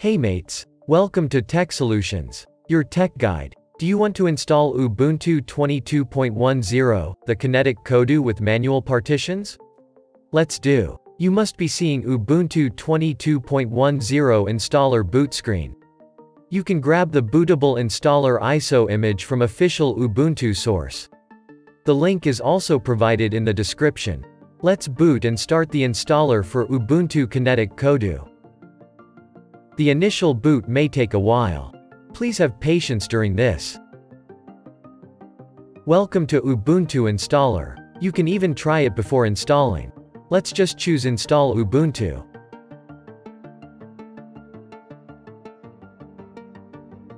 Hey mates, welcome to Tech Solutions, your tech guide. Do you want to install Ubuntu 22.10, the Kinetic Kudu with manual partitions? Let's do. You must be seeing Ubuntu 22.10 installer boot screen. You can grab the bootable installer ISO image from official Ubuntu source. The link is also provided in the description. Let's boot and start the installer for Ubuntu Kinetic Kudu. The initial boot may take a while. Please have patience during this. Welcome to Ubuntu installer. You can even try it before installing. Let's just choose install Ubuntu.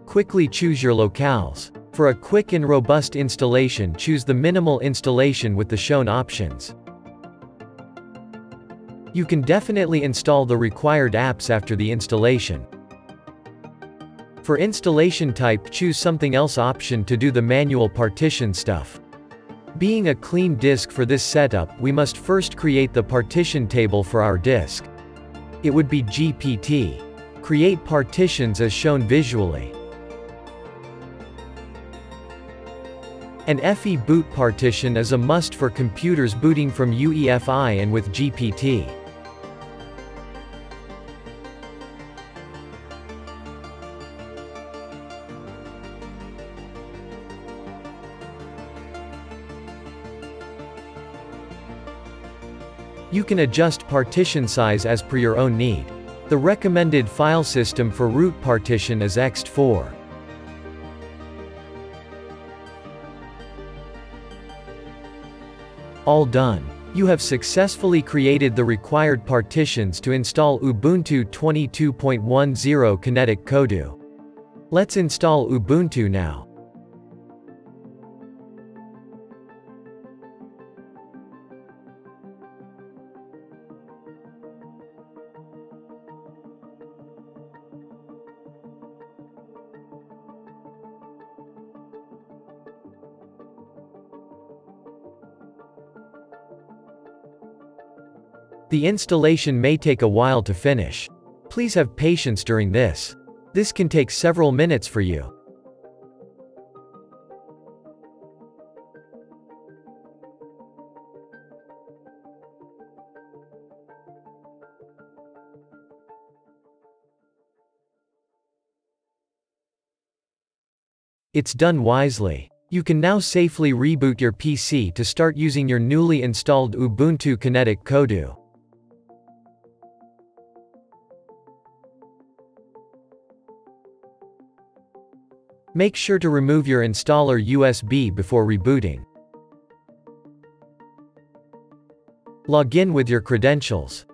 Quickly choose your locales. For a quick and robust installation choose the minimal installation with the shown options. You can definitely install the required apps after the installation. For installation type choose something else option to do the manual partition stuff. Being a clean disk for this setup we must first create the partition table for our disk. It would be GPT. Create partitions as shown visually. An EFI boot partition is a must for computers booting from UEFI and with GPT. You can adjust partition size as per your own need. The recommended file system for root partition is ext4. All done. You have successfully created the required partitions to install Ubuntu 22.10 Kinetic Kudu. Let's install Ubuntu now. The installation may take a while to finish. Please have patience during this. This can take several minutes for you. It's done wisely. You can now safely reboot your PC to start using your newly installed Ubuntu Kinetic Kudu. Make sure to remove your installer USB before rebooting. Log in with your credentials.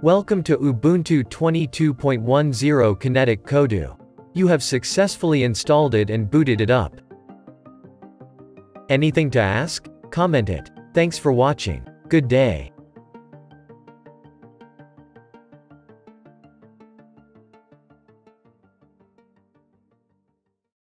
Welcome to Ubuntu 22.10 Kinetic Kudu. You have successfully installed it and booted it up. Anything to ask? Comment it. Thanks for watching. Good day.